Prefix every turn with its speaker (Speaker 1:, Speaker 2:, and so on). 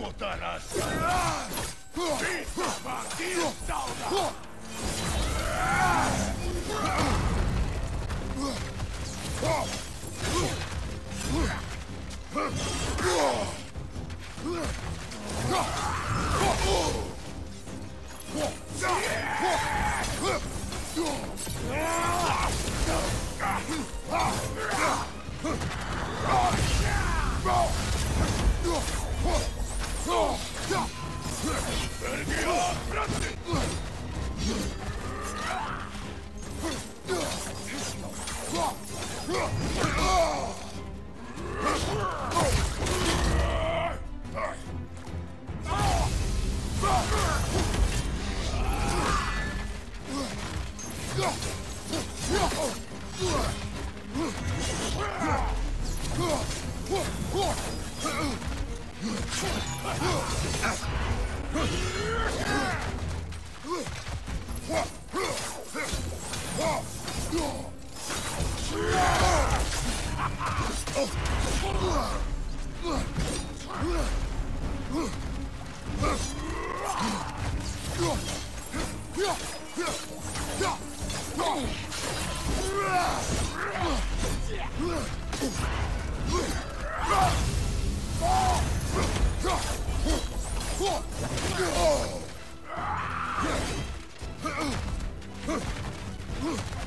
Speaker 1: Kotaras! Yeah! Tua rateia!